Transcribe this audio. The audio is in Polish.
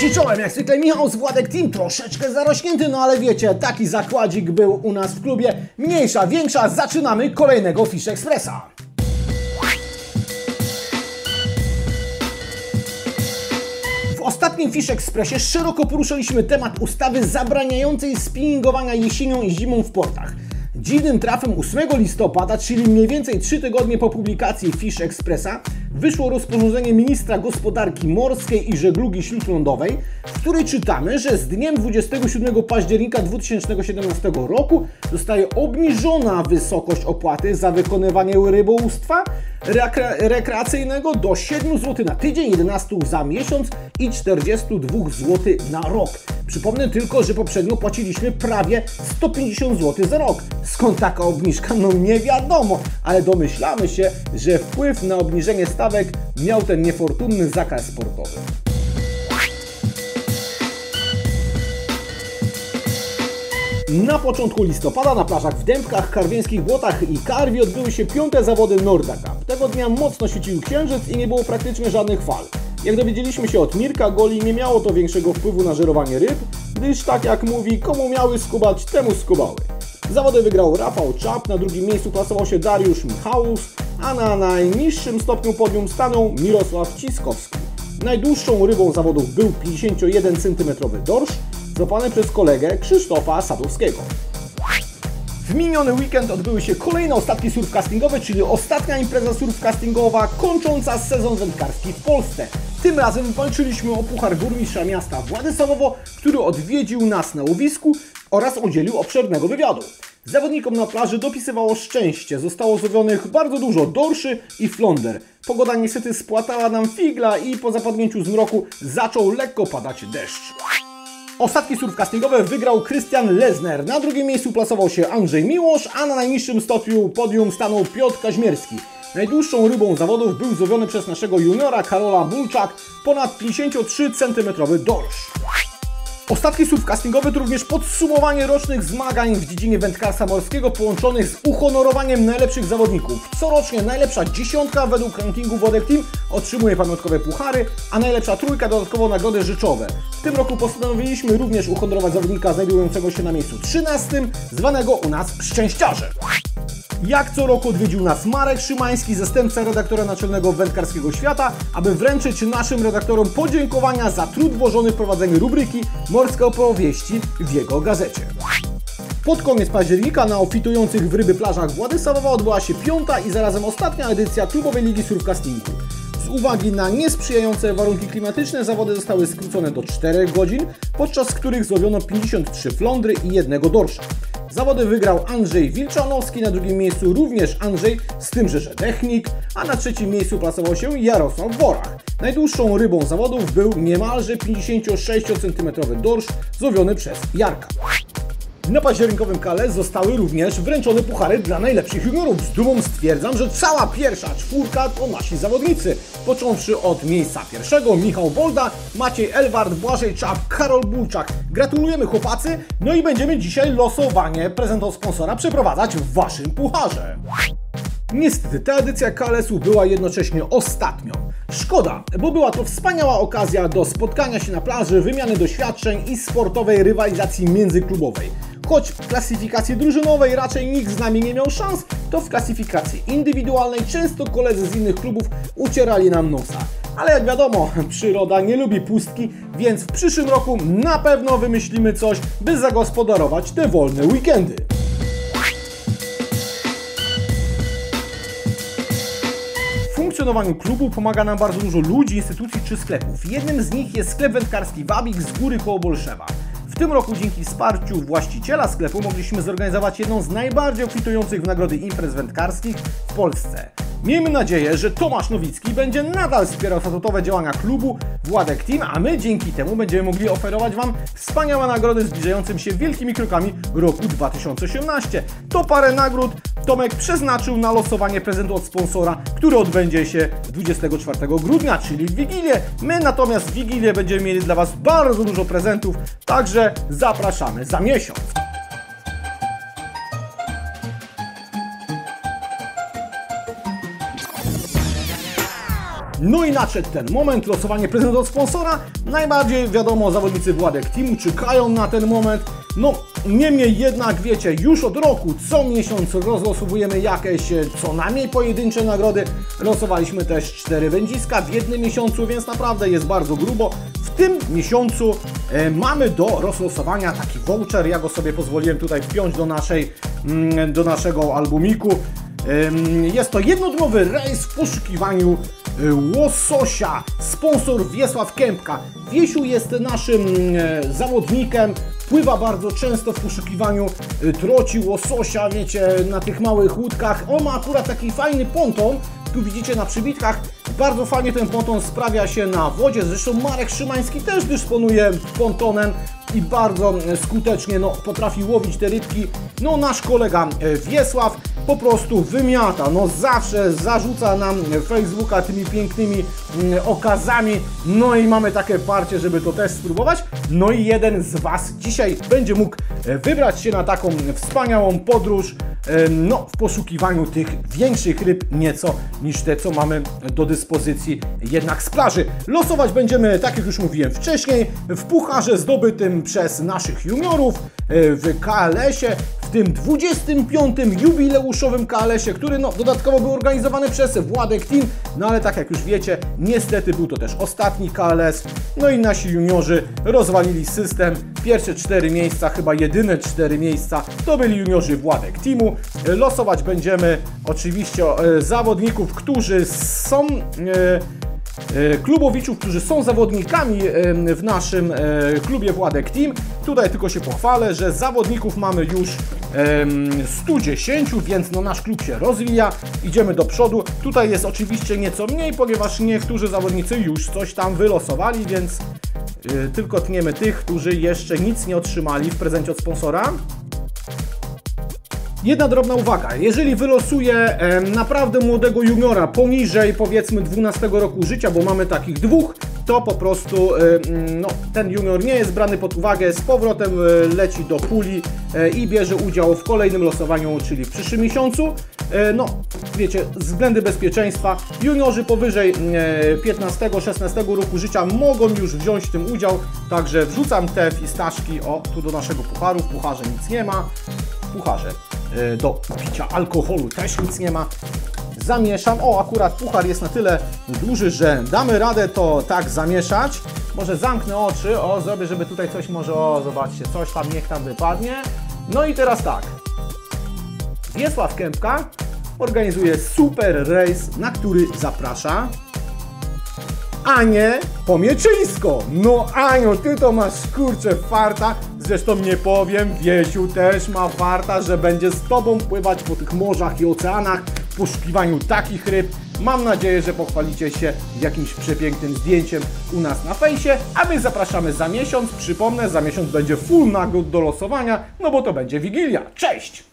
Cześć czołem, jak zwykle Michał z Władek Team, troszeczkę zarośnięty, no ale wiecie, taki zakładzik był u nas w klubie. Mniejsza, większa, zaczynamy kolejnego Fish Expressa. W ostatnim Fish Expressie szeroko poruszyliśmy temat ustawy zabraniającej spinningowania jesienią i zimą w portach. Dziwnym trafem 8 listopada, czyli mniej więcej 3 tygodnie po publikacji Fish Expressa, wyszło rozporządzenie ministra gospodarki morskiej i żeglugi śródlądowej, w której czytamy, że z dniem 27 października 2017 roku zostaje obniżona wysokość opłaty za wykonywanie rybołówstwa rekre rekreacyjnego do 7 zł na tydzień, 11 za miesiąc i 42 zł na rok. Przypomnę tylko, że poprzednio płaciliśmy prawie 150 zł za rok. Skąd taka obniżka? No nie wiadomo, ale domyślamy się, że wpływ na obniżenie stawek miał ten niefortunny zakaz sportowy. Na początku listopada na plażach w Dębkach, Karwieńskich Błotach i Karwi odbyły się piąte zawody Norda Cup. Tego dnia mocno świecił księżyc i nie było praktycznie żadnych fal. Jak dowiedzieliśmy się od Mirka Goli, nie miało to większego wpływu na żerowanie ryb, gdyż tak jak mówi, komu miały skubać, temu skubały. Zawody wygrał Rafał Czap, na drugim miejscu plasował się Dariusz Michałus, a na najniższym stopniu podium stanął Mirosław Ciskowski. Najdłuższą rybą zawodów był 51 cm dorsz, złapany przez kolegę Krzysztofa Sadowskiego. W miniony weekend odbyły się kolejne ostatki surfcastingowe, czyli ostatnia impreza surfcastingowa kończąca sezon wędkarski w Polsce. Tym razem walczyliśmy o Puchar Burmistrza Miasta Władysławowo, który odwiedził nas na łowisku oraz udzielił obszernego wywiadu. Zawodnikom na plaży dopisywało szczęście. Zostało złowionych bardzo dużo dorszy i flonder. Pogoda niestety spłatała nam figla i po zapadnięciu zmroku zaczął lekko padać deszcz. Ostatki surfcastingowe wygrał Krystian Lezner. Na drugim miejscu plasował się Andrzej Miłosz, a na najniższym stopniu podium stanął Piotr Kaźmierski. Najdłuższą rybą zawodów był złowiony przez naszego juniora Karola Bulczak ponad 53 cm dorsz. Ostatki surfcastingowe to również podsumowanie rocznych zmagań w dziedzinie wędkarstwa morskiego połączonych z uhonorowaniem najlepszych zawodników. Corocznie najlepsza dziesiątka według rankingu Wodek Team otrzymuje pamiątkowe puchary, a najlepsza trójka dodatkowo nagrody rzeczowe. W tym roku postanowiliśmy również uhonorować zawodnika znajdującego się na miejscu 13, zwanego u nas Szczęściarzem. Jak co roku odwiedził nas Marek Szymański, zastępca redaktora naczelnego Wędkarskiego Świata, aby wręczyć naszym redaktorom podziękowania za trud włożony w prowadzenie rubryki Morskie opowieści w jego gazecie. Pod koniec października na ofitujących w ryby plażach Władysławowa odbyła się piąta i zarazem ostatnia edycja klubowej ligi surfcastingu. Z uwagi na niesprzyjające warunki klimatyczne zawody zostały skrócone do 4 godzin, podczas których złowiono 53 flądry i jednego dorsza. Zawody wygrał Andrzej Wilczanowski, na drugim miejscu również Andrzej, z tym, że technik, a na trzecim miejscu plasował się Jarosław Worach. Najdłuższą rybą zawodów był niemalże 56 cm dorsz złowiony przez Jarka. Na październikowym kale zostały również wręczone puchary dla najlepszych juniorów. Z dumą stwierdzam, że cała pierwsza czwórka to nasi zawodnicy. Począwszy od miejsca pierwszego Michał Bolda, Maciej Elward, Błażej Czap, Karol Bulczak. Gratulujemy chłopacy, no i będziemy dzisiaj losowanie prezentą sponsora przeprowadzać w waszym pucharze. Niestety ta edycja KLS-u była jednocześnie ostatnią. Szkoda, bo była to wspaniała okazja do spotkania się na plaży, wymiany doświadczeń i sportowej rywalizacji międzyklubowej. Choć w klasyfikacji drużynowej raczej nikt z nami nie miał szans, to w klasyfikacji indywidualnej często koledzy z innych klubów ucierali nam nosa. Ale jak wiadomo, przyroda nie lubi pustki, więc w przyszłym roku na pewno wymyślimy coś, by zagospodarować te wolne weekendy. Funkcjonowaniu klubu pomaga nam bardzo dużo ludzi, instytucji czy sklepów. Jednym z nich jest sklep wędkarski Wabik z góry koło Bolszewa. W tym roku dzięki wsparciu właściciela sklepu mogliśmy zorganizować jedną z najbardziej obfitujących w nagrody imprez wędkarskich w Polsce. Miejmy nadzieję, że Tomasz Nowicki będzie nadal wspierał statutowe działania klubu Władek Team, a my dzięki temu będziemy mogli oferować Wam wspaniałe nagrody zbliżającym się wielkimi krokami roku 2018. To parę nagród Tomek przeznaczył na losowanie prezentu od sponsora, który odbędzie się 24 grudnia, czyli w Wigilię. My natomiast w Wigilię będziemy mieli dla Was bardzo dużo prezentów, także zapraszamy za miesiąc. No i nadszedł ten moment, losowanie prezentów od sponsora. Najbardziej wiadomo, zawodnicy Władek Teamu czekają na ten moment. No, niemniej jednak wiecie, już od roku co miesiąc rozlosowujemy jakieś e, co najmniej pojedyncze nagrody. Losowaliśmy też cztery wędziska w jednym miesiącu, więc naprawdę jest bardzo grubo. W tym miesiącu e, mamy do rozlosowania taki voucher. Ja go sobie pozwoliłem tutaj wpiąć do, naszej, mm, do naszego albumiku. Jest to jednodniowy rejs w poszukiwaniu łososia. Sponsor Wiesław Kępka. Wiesiu jest naszym e, zawodnikiem. Pływa bardzo często w poszukiwaniu y, troci, łososia, wiecie, na tych małych łódkach. On ma akurat taki fajny ponton. Tu widzicie na przybitkach. Bardzo fajnie ten ponton sprawia się na wodzie. Zresztą Marek Szymański też dysponuje pontonem i bardzo e, skutecznie no, potrafi łowić te rybki. No nasz kolega e, Wiesław po prostu wymiata, no zawsze zarzuca nam Facebooka tymi pięknymi mm, okazami, no i mamy takie parcie, żeby to też spróbować. No i jeden z Was dzisiaj będzie mógł e, wybrać się na taką wspaniałą podróż, no w poszukiwaniu tych większych ryb nieco niż te, co mamy do dyspozycji jednak z plaży. Losować będziemy, tak jak już mówiłem wcześniej, w pucharze zdobytym przez naszych juniorów e, w KLS-ie, w tym 25. jubileuszowym KLS-ie, który no, dodatkowo był organizowany przez Władek Team, no ale tak jak już wiecie, niestety był to też ostatni KLS, no i nasi juniorzy rozwalili system. Pierwsze cztery miejsca, chyba jedyne cztery miejsca, to byli juniorzy Władek Teamu. Losować będziemy oczywiście e, zawodników, którzy są... E, klubowiczów, którzy są zawodnikami e, w naszym e, klubie Władek Team. Tutaj tylko się pochwalę, że zawodników mamy już em, 110, więc no nasz klub się rozwija, idziemy do przodu. Tutaj jest oczywiście nieco mniej, ponieważ niektórzy zawodnicy już coś tam wylosowali, więc e, tylko tniemy tych, którzy jeszcze nic nie otrzymali w prezencie od sponsora. Jedna drobna uwaga, jeżeli wylosuję naprawdę młodego juniora poniżej powiedzmy 12 roku życia, bo mamy takich dwóch, to po prostu no, ten junior nie jest brany pod uwagę, z powrotem e, leci do puli e, i bierze udział w kolejnym losowaniu, czyli w przyszłym miesiącu. E, No, wiecie, względy bezpieczeństwa, juniorzy powyżej e, 15-16 roku życia mogą już wziąć w tym udział, także wrzucam te fistaszki, o, tu do naszego pucharu, w pucharze nic nie ma, pucharze do picia alkoholu też nic nie ma. Zamieszam. O, akurat puchar jest na tyle duży, że damy radę to tak zamieszać. Może zamknę oczy, o, zrobię, żeby tutaj coś może, o, zobaczcie, coś tam niech tam wypadnie. No i teraz tak. Wiesław Kępka organizuje super rejs, na który zaprasza Anię Pomieczyńską. No Aniu, ty to masz kurczę farta. Zresztą nie powiem, Wiesiu też ma farta, że będzie z tobą pływać po tych morzach i oceanach w poszukiwaniu takich ryb. Mam nadzieję, że pochwalicie się jakimś przepięknym zdjęciem u nas na fejsie, a my zapraszamy za miesiąc. Przypomnę, za miesiąc będzie full nagród do losowania, no bo to będzie Wigilia. Cześć!